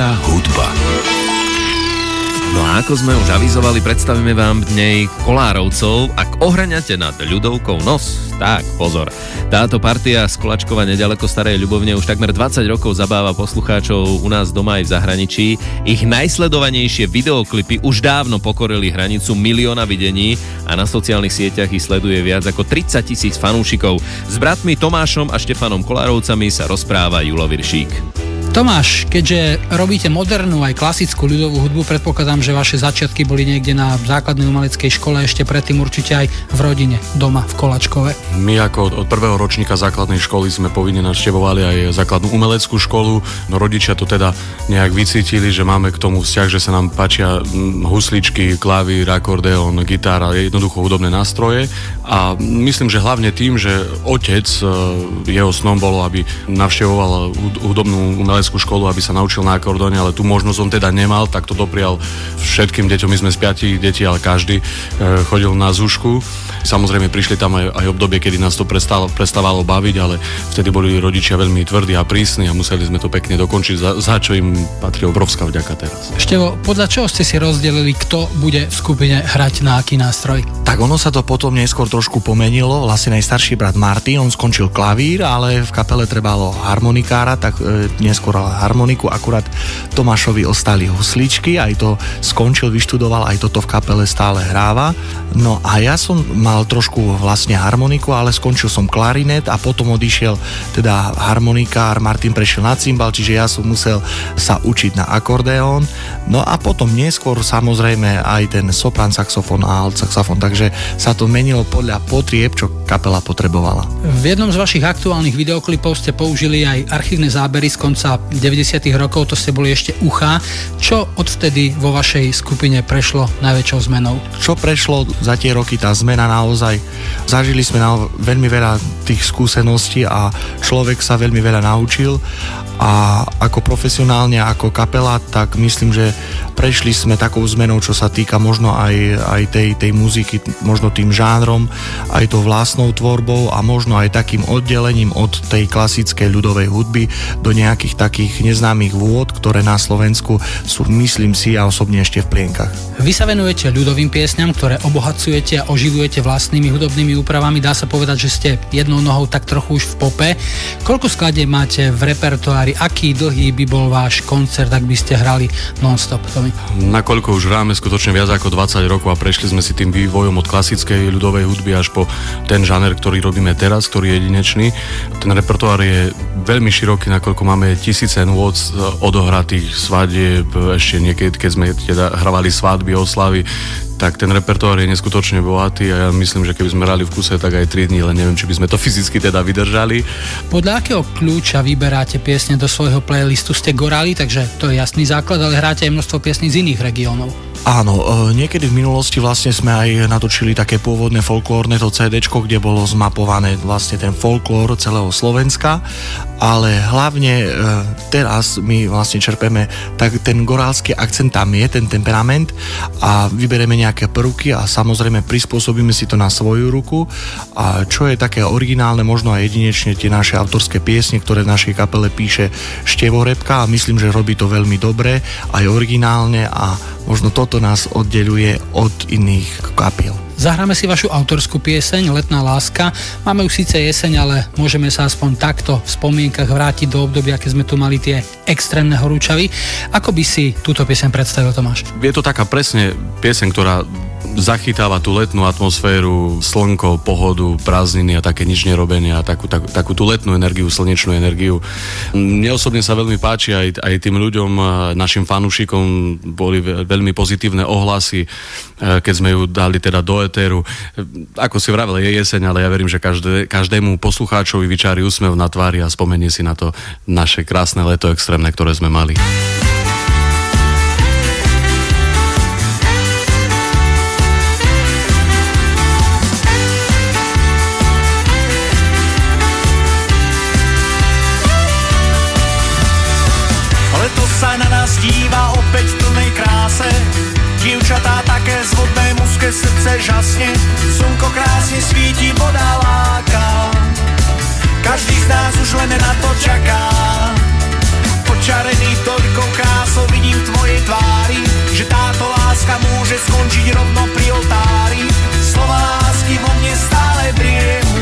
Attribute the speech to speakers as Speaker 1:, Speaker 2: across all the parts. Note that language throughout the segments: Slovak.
Speaker 1: Naša hudba. No a ako sme už avizovali, predstavíme vám dnej Kolárovcov. Ak ohraňate nad ľudovkou nos, tak pozor. Táto partia z Kolačkova nedaleko Starej Ľubovne už takmer 20 rokov zabáva poslucháčov u nás doma aj v zahraničí. Ich najsledovanejšie videoklipy už dávno pokorili hranicu milióna videní a na sociálnych sieťach ich sleduje viac ako 30 tisíc fanúšikov. S bratmi Tomášom a Štefanom Kolárovcami sa rozpráva Julo Viršík.
Speaker 2: Tomáš, keďže robíte modernú aj klasickú ľudovú hudbu, predpokladám, že vaše začiatky boli niekde na základnej umeleckej škole, ešte predtým určite aj v rodine, doma v Kolačkove.
Speaker 3: My ako od prvého ročníka základnej školy sme povinne navštevovali aj základnú umeleckú školu, no rodičia to teda nejak vycítili, že máme k tomu vzťah, že sa nám páčia mm, husličky, klavír, akordeón, gitára, jednoducho hudobné nástroje a myslím, že hlavne tým, že otec, e, jeho snom bolo, aby navštevoval hudobnú umeleckú umeleckú školu, aby sa naučil na akordóne, ale tú možnosť on teda nemal, tak to doprial všetkým deťom. My sme z piatich detí, ale každý e, chodil na zúšku. Samozrejme prišli tam aj, aj obdobie, kedy nás to prestalo, prestávalo baviť, ale vtedy boli rodičia veľmi tvrdí a prísni a museli sme to pekne dokončiť, za, za čo im patrí obrovská vďaka teraz.
Speaker 2: Števo, podľa čoho ste si rozdelili, kto bude v skupine hrať na aký nástroj?
Speaker 4: Tak ono sa to potom neskôr trošku pomenilo. Vlastne najstarší brat Martin, on skončil klavír, ale v kapele trebalo harmonikára, tak e, neskôr harmoniku, akurát Tomášovi ostali husličky, aj to skončil, vyštudoval, aj toto v kapele stále hráva. No a ja som mal trošku vlastne harmoniku, ale skončil som klarinet a potom odišiel teda harmonikár, Martin prešiel na cymbal, čiže ja som musel sa učiť na akordeón. No a potom neskôr samozrejme aj ten sopran saxofón a alt saxofón, takže sa to menilo podľa potrieb, čo kapela potrebovala.
Speaker 2: V jednom z vašich aktuálnych videoklipov ste použili aj archívne zábery z konca 90. rokov, to ste boli ešte ucha. Čo odvtedy vo vašej skupine prešlo najväčšou zmenou?
Speaker 4: Čo prešlo za tie roky, tá zmena naozaj, zažili sme na veľmi veľa tých skúseností a človek sa veľmi veľa naučil a ako profesionálne, ako kapela, tak myslím, že prešli sme takou zmenou, čo sa týka možno aj, aj tej, tej muziky, možno tým žánrom, aj to vlastnou tvorbou a možno aj takým oddelením od tej klasickej ľudovej hudby do nejakých takých neznámych vôd, ktoré na Slovensku sú, myslím si, a osobne ešte v plienkach.
Speaker 2: Vy sa venujete ľudovým piesňam, ktoré obohacujete a oživujete vlastnými hudobnými úpravami. Dá sa povedať, že ste jednou nohou tak trochu už v pope. Koľko skladie máte v repertoári aký dlhý by bol váš koncert, ak by ste hrali non-stop, Tomi?
Speaker 3: Nakoľko už hráme skutočne viac ako 20 rokov a prešli sme si tým vývojom od klasickej ľudovej hudby až po ten žáner, ktorý robíme teraz, ktorý je jedinečný. Ten repertoár je veľmi široký, nakoľko máme tisíce nôd odohratých svadieb, ešte niekedy, keď sme teda hravali svadby, oslavy, tak ten repertoár je neskutočne bohatý a ja myslím, že keby sme hrali v kuse, tak aj 3 dní, len neviem, či by sme to fyzicky teda vydržali.
Speaker 2: Podľa akého kľúča vyberáte piesne do svojho playlistu? Ste gorali, takže to je jasný základ, ale hráte aj množstvo piesní z iných regiónov.
Speaker 4: Áno, e, niekedy v minulosti vlastne sme aj natočili také pôvodné folklórne to CD, kde bolo zmapované vlastne ten folklór celého Slovenska, ale hlavne e, teraz my vlastne čerpeme tak ten gorálsky akcent tam je, ten temperament a vybereme nejaké prvky a samozrejme prispôsobíme si to na svoju ruku a čo je také originálne, možno aj jedinečne tie naše autorské piesne, ktoré v našej kapele píše Števo Repka a myslím, že robí to veľmi dobre, aj originálne a možno toto nás oddeluje od iných kapiel.
Speaker 2: Zahráme si vašu autorskú pieseň Letná láska. Máme už síce jeseň, ale môžeme sa aspoň takto v spomienkach vrátiť do obdobia, keď sme tu mali tie extrémne horúčavy. Ako by si túto pieseň predstavil Tomáš?
Speaker 3: Je to taká presne pieseň, ktorá zachytáva tú letnú atmosféru, slnko, pohodu, prázdniny a také nič nerobenie a takú, takú, tú letnú energiu, slnečnú energiu. Mne osobne sa veľmi páči aj, aj tým ľuďom, našim fanúšikom boli veľmi pozitívne ohlasy, e, keď sme ju dali teda do etéru. Ako si vravel, je jeseň, ale ja verím, že každé, každému poslucháčovi vyčári úsmev na tvári a spomenie si na to naše krásne leto extrémne, ktoré sme mali.
Speaker 5: Žasne, slnko krásne svíti, voda láka. Každý z nás už len na to čaká, očarený toľko krás spásou vidím v tvojej tvári, že táto láska môže skončiť rovno pri oltári. Slova lásky vo mne stále briehu,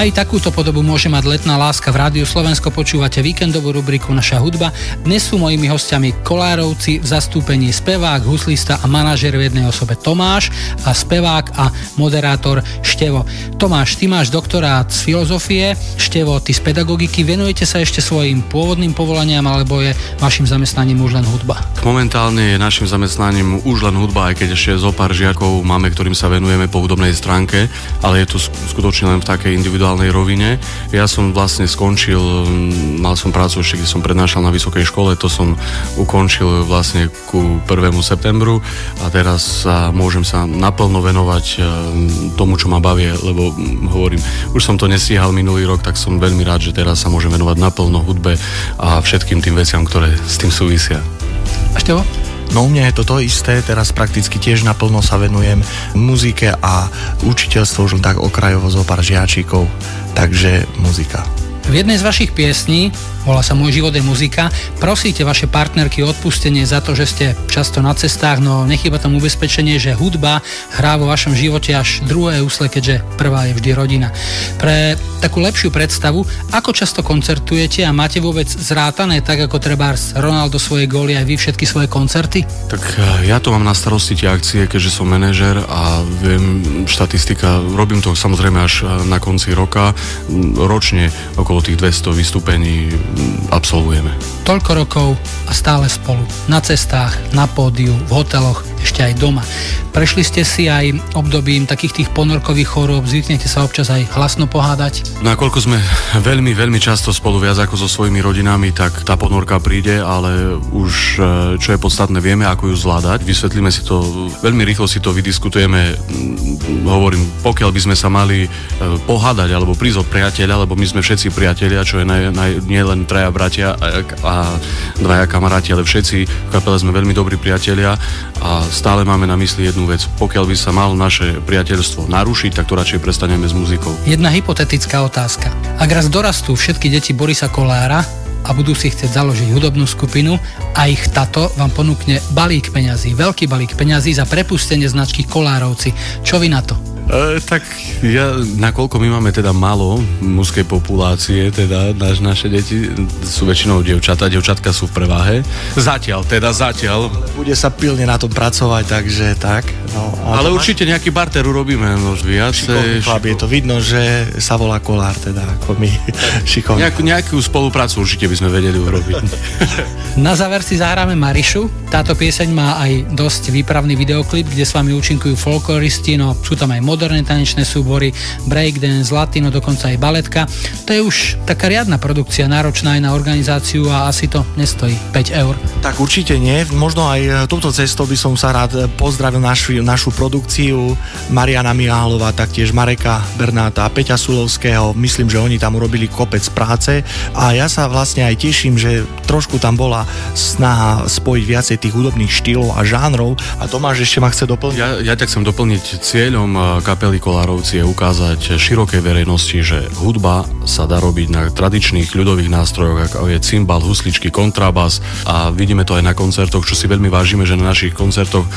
Speaker 2: Aj takúto podobu môže mať letná láska v Rádiu Slovensko. Počúvate víkendovú rubriku Naša hudba. Dnes sú mojimi hostiami Kolárovci v zastúpení spevák, huslista a manažer v jednej osobe Tomáš a spevák a moderátor Števo. Tomáš, ty máš doktorát z filozofie, Števo, ty z pedagogiky. Venujete sa ešte svojim pôvodným povolaniam alebo je vašim zamestnaním už len hudba?
Speaker 3: Momentálne je našim zamestnaním už len hudba, aj keď ešte zo pár žiakov máme, ktorým sa venujeme po hudobnej stránke, ale je to sk- skutočne len v takej individuálnej rovine. Ja som vlastne skončil, mm, mal som prácu ešte, kde som prednášal na vysokej škole, to som ukončil vlastne ku 1. septembru a teraz sa môžem sa naplno venovať e, tomu, čo ma baví, lebo mm, hovorím, už som to nestíhal minulý rok, tak som veľmi rád, že teraz sa môžem venovať naplno hudbe a všetkým tým veciam, ktoré s tým súvisia.
Speaker 2: A Števo?
Speaker 4: No u mňa je to to isté, teraz prakticky tiež naplno sa venujem muzike a učiteľstvo už len tak okrajovo zo pár žiačikov, takže muzika.
Speaker 2: V jednej z vašich piesní, volá sa Môj život je muzika, prosíte vaše partnerky o odpustenie za to, že ste často na cestách, no nechýba tam ubezpečenie, že hudba hrá vo vašom živote až druhé úsle, keďže prvá je vždy rodina. Pre takú lepšiu predstavu, ako často koncertujete a máte vôbec zrátané, tak ako treba Ronaldo svoje góly aj vy všetky svoje koncerty?
Speaker 3: Tak eh, ja to mám na starosti tie akcie, keďže som manažer a viem, štatistika, robím to samozrejme až eh, na konci roka. Ročne okolo tých 200 vystúpení absolvujeme.
Speaker 2: Toľko rokov a stále spolu. Na cestách, na pódiu, v hoteloch. Ešte aj doma. Prešli ste si aj obdobím takých tých ponorkových chorôb, zvyknete sa občas aj hlasno pohádať?
Speaker 3: Nakoľko sme veľmi, veľmi často spolu viac ako so svojimi rodinami, tak tá ponorka príde, ale už e, čo je podstatné, vieme, ako ju zvládať. Vysvetlíme si to, veľmi rýchlo si to vydiskutujeme. Hovorím, pokiaľ by sme sa mali e, pohádať alebo prísť od priateľa, lebo my sme všetci priatelia, čo je naj, naj, nie len traja bratia a, a dvaja kamaráti, ale všetci v kapele sme veľmi dobrí priatelia a stále máme na mysli jednu vec. Pokiaľ by sa malo naše priateľstvo narušiť, tak to radšej prestaneme s muzikou.
Speaker 2: Jedna hypotetická otázka. Ak raz dorastú všetky deti Borisa Kolára, a budú si chcieť založiť hudobnú skupinu a ich tato vám ponúkne balík peňazí, veľký balík peňazí za prepustenie značky Kolárovci. Čo vy na to?
Speaker 3: E, tak ja, nakoľko my máme teda málo mužskej populácie, teda naš, naše deti sú väčšinou devčatá, devčatka sú v preváhe. Zatiaľ, teda zatiaľ.
Speaker 4: Bude sa pilne na tom pracovať, takže tak.
Speaker 3: No, ale určite nejaký barter urobíme, no viacej.
Speaker 4: je to vidno, že sa volá Kolár, teda ako my šikovní.
Speaker 3: Nejakú, nejakú spoluprácu určite by sme vedeli urobiť.
Speaker 2: Na záver si zahráme Marišu. Táto pieseň má aj dosť výpravný videoklip, kde s vami účinkujú folkloristi, no sú tam aj mod moderné tanečné súbory, breakdance, latino, dokonca aj baletka. To je už taká riadna produkcia, náročná aj na organizáciu a asi to nestojí 5 eur.
Speaker 4: Tak určite nie. Možno aj e, touto cestou by som sa rád pozdravil našu, našu produkciu Mariana Mihálová, taktiež Mareka Bernáta a Peťa Sulovského. Myslím, že oni tam urobili kopec práce a ja sa vlastne aj teším, že trošku tam bola snaha spojiť viacej tých hudobných štýlov a žánrov a Tomáš ešte ma chce doplniť.
Speaker 3: Ja, ja tak chcem doplniť cieľom e, kapely Kolárovci je ukázať širokej verejnosti, že hudba sa dá robiť na tradičných ľudových nástrojoch, ako je cymbal, husličky, kontrabas a vidíme to aj na koncertoch, čo si veľmi vážime, že na našich koncertoch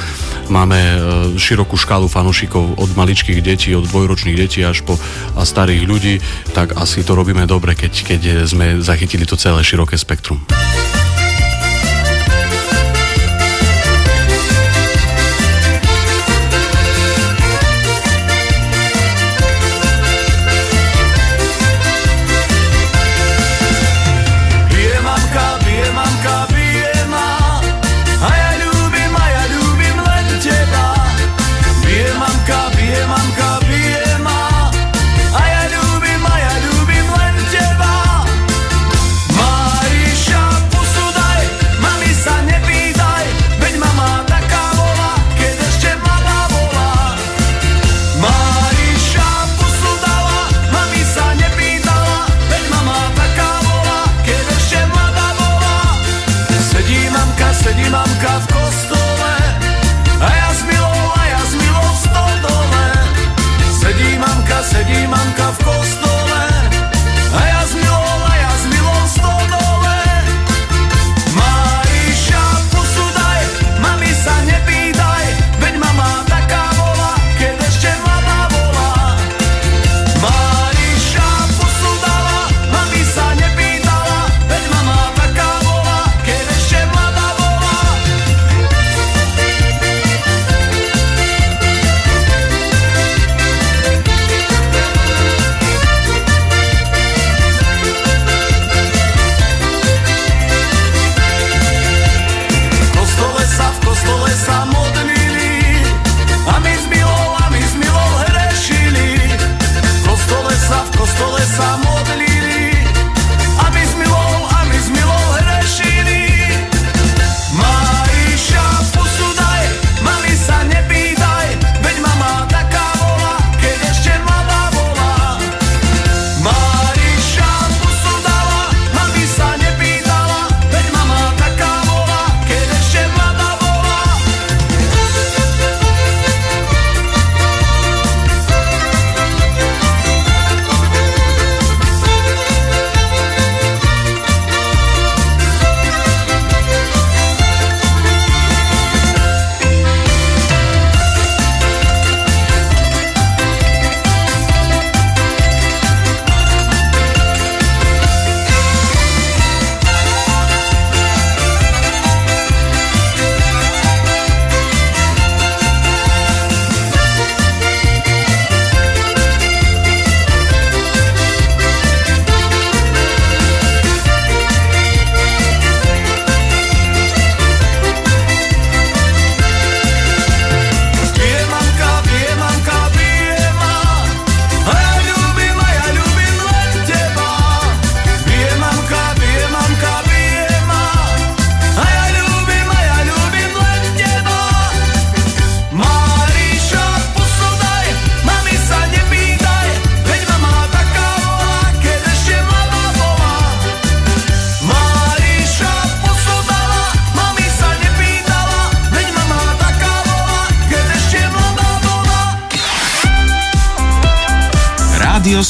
Speaker 3: máme e, širokú škálu fanúšikov od maličkých detí, od dvojročných detí až po a starých ľudí, tak asi to robíme dobre, keď, keď sme zachytili to celé široké spektrum.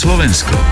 Speaker 6: Slovensko.